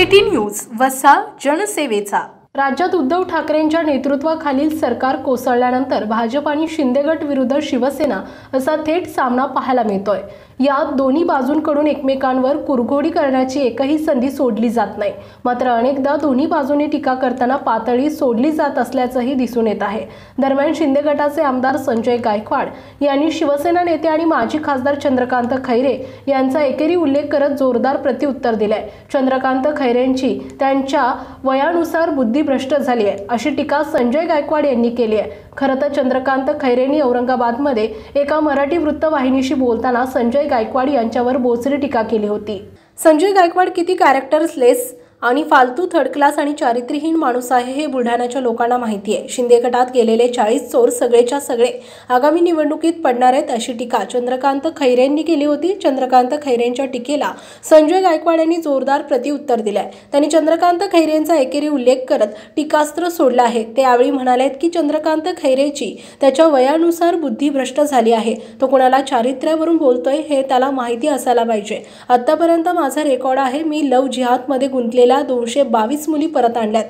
City news वसा जनसेवेचा. राज्यात उद्धव ठाकरेंच्या नेतृत्वाखालील सरकार कोसळल्यानंतर भाजप आणि शिंदे गट विरुद्ध शिवसेना असा थेट सामना पाहायला मिळतोय. यात दोन्ही बाजूंकडून एकमेकांवर कुरघोडी करण्याची एकही संधी सोडली जात नाही. मात्र अनेकदा दोन्ही बाजूंनी टीका करताना पातळी सोडली जात असल्याचंही दिसून येत आहे. दरम्यान शिंदे गटाचे आमदार संजय गायकवाड यांनी शिवसेना नेते आणि माजी खासदार चंद्रकांत खैरे यांचा एकेरी उल्लेख करत जोरदार प्रत्युत्तर दिलंय. चंद्रकांत खैरेंची त्यांच्या वयानुसार बुद्धी बुद्धिभ्रष्ट झाली आहे. अशी टीका संजय गायकवाड यांनी केली आहे. खरं तर चंद्रकांत खैरेंनी औरंगाबादमध्ये एका मराठी वृत्तवाहिनीशी बोलताना संजय गायकवाड यांच्यावर बोचरी टीका केली होती. संजय गायकवाड किती कॅरेक्टर्सलेस आणि फालतू थर्ड क्लास आणि चारित्र्यहीन माणूस आहे हे बुलढाण्याच्या लोकांना माहिती आहे. शिंदे गटात गेलेले चाळीस चोर सगळेच्या सगळे आगामी निवडणुकीत पडणार आहेत अशी टीका चंद्रकांत खैरेंनी केली होती. चंद्रकांत खैरेंच्या टीकेला संजय गायकवाड यांनी जोरदार दिलं दिलंय. त्यांनी चंद्रकांत खैरेंचा एकेरी उल्लेख करत टीकास्त्र सोडलं आहे. ते यावेळी आहेत की चंद्रकांत खैरेची त्याच्या वयानुसार बुद्धिभ्रष्ट झाली आहे. तो कोणाला चारित्र्यावरून बोलतोय हे त्याला माहिती असायला पाहिजे. आतापर्यंत माझा रेकॉर्ड आहे मी लव जिहादमध्ये गुंतलेला दोनशे बावीस मुली परत आणल्यात.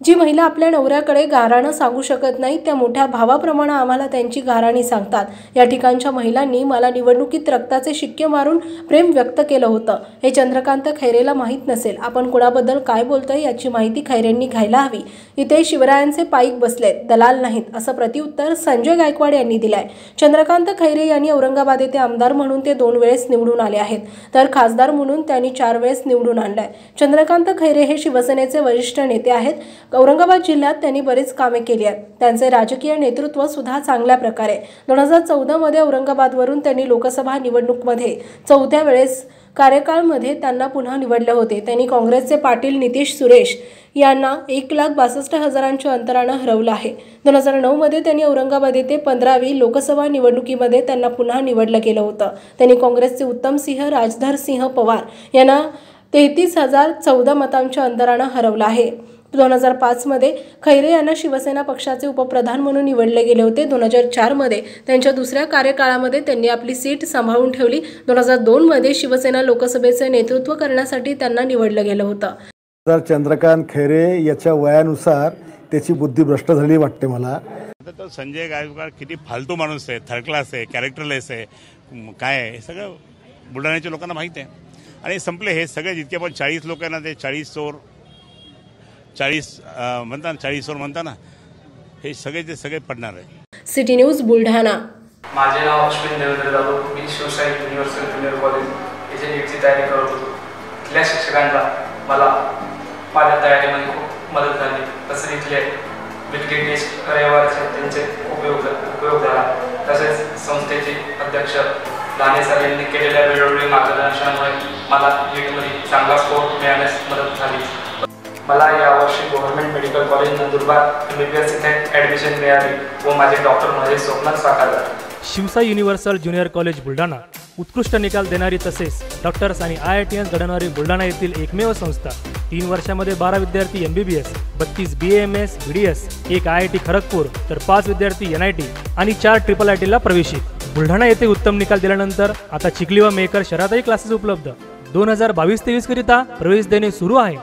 जी महिला आपल्या नवऱ्याकडे गाराणं सांगू शकत नाही त्या मोठ्या भावाप्रमाणे आम्हाला त्यांची गाराणी सांगतात. या ठिकाणच्या महिलांनी मला निवडणुकीत रक्ताचे शिक्के मारून प्रेम व्यक्त केलं होतं. हे चंद्रकांत खैरेला माहीत नसेल. आपण कुणाबद्दल काय बोलतोय याची माहिती खैरेंनी घ्यायला हवी. इथे शिवरायांचे पाईक बसलेत. दलाल नाहीत असं प्रतिउत्तर संजय गायकवाड यांनी दिलंय. चंद्रकांत खैरे यांनी औरंगाबाद येथे आमदार म्हणून ते दोन वेळेस निवडून आले आहेत. तर खासदार म्हणून त्यांनी चार वेळेस निवडून आणलाय. चंद्रकांत खैरे हे शिवसेनेचे वरिष्ठ नेते आहेत. औरंगाबाद जिल्ह्यात त्यांनी बरीच कामे केली आहेत. त्यांचे राजकीय नेतृत्व सुद्धा चांगल्या प्रकारे. दोन हजार चौदामध्ये औरंगाबादवरून त्यांनी लोकसभा निवडणूकमध्ये चौथ्या वेळेस कार्यकाळमध्ये त्यांना पुन्हा निवडले होते. त्यांनी काँग्रेसचे पाटील नितीश सुरेश यांना एक लाख बासष्ट हजारांच्या अंतरानं हरवलं आहे. दोन हजार नऊमध्ये त्यांनी औरंगाबाद येथे पंधरावी लोकसभा निवडणुकीमध्ये त्यांना पुन्हा निवडलं गेलं होतं. त्यांनी काँग्रेसचे उत्तम सिंह राजधर सिंह पवार यांना तेहतीस हजार चौदा मतांच्या अंतरानं हरवलं आहे. दोन हजार पाचमध्ये खैरे यांना शिवसेना पक्षाचे उपप्रधान म्हणून निवडले गेले होते. दोन हजार चारमध्ये त्यांच्या दुसऱ्या कार्यकाळामध्ये त्यांनी आपली सीट सांभाळून ठेवली. दोन हजार दोनमध्ये शिवसेना लोकसभेचे नेतृत्व करण्यासाठी त्यांना निवडलं गेलं होतं. तर चंद्रकांत खैरे याच्या वयानुसार त्याची बुद्धी भ्रष्ट झाली वाटते मला. आता तो संजय गायकवाड किती फालतू माणूस आहे थर्ड क्लास आहे कॅरेक्टरलेस आहे काय आहे हे सगळं बुलढाण्याच्या लोकांना माहीत आहे. आणि संपले हे सगळे जितके पण चाळीस लोक आहे ना ते चाळीस चोर चाळीस म्हणता ना चाळीस चोर म्हणता ना हे सगळे ते सगळे पडणार आहे. City news Buldhana. माझे नाव अश्विन देवेंद्र जाधव. मी शिवशाही युनिव्हर्सिटी ज्युनियर कॉलेज येथे नीटची तयारी करत होतो. इथल्या शिक्षकांचा मला माझ्या तयारीमध्ये खूप मदत झाली. तसेच इथले विलगी टेस्ट रविवारचे त्यांचे उपयोग उपयोग झाला. तसेच संस्थेचे अध्यक्ष लाने सर यांनी केलेल्या वेळोवेळी मार्गदर्शनामुळे मला नीटमध्ये चांगला स्कोर मला यावर्षी government medical college Nandurbar M B B S इथे ॲडमिशन मिळाली. व माझे डॉक्टर माझे स्वप्न साकार झाले शिवसा युनिव्हर्सल ज्युनियर कॉलेज बुलढाणा. उत्कृष्ट निकाल देणारी तसेच डॉक्टर्स आणि आय आय टी एस घडवणारी बुलढाणा येथील एकमेव संस्था. तीन वर्षामध्ये बारा विद्यार्थी एम बी बी एस बत्तीस B M S B D S एक आय आय टी खरगपूर तर पाच विद्यार्थी एन आय टी आणि चार ट्रिपल आय टीला प्रवेशित बुलढाणा येथे उत्तम निकाल दिल्यानंतर आता चिखली व मेकर शहरातही क्लासेस उपलब्ध. दोन हजार बावीस तेवीस करिता प्रवेश देणे सुरू आहे.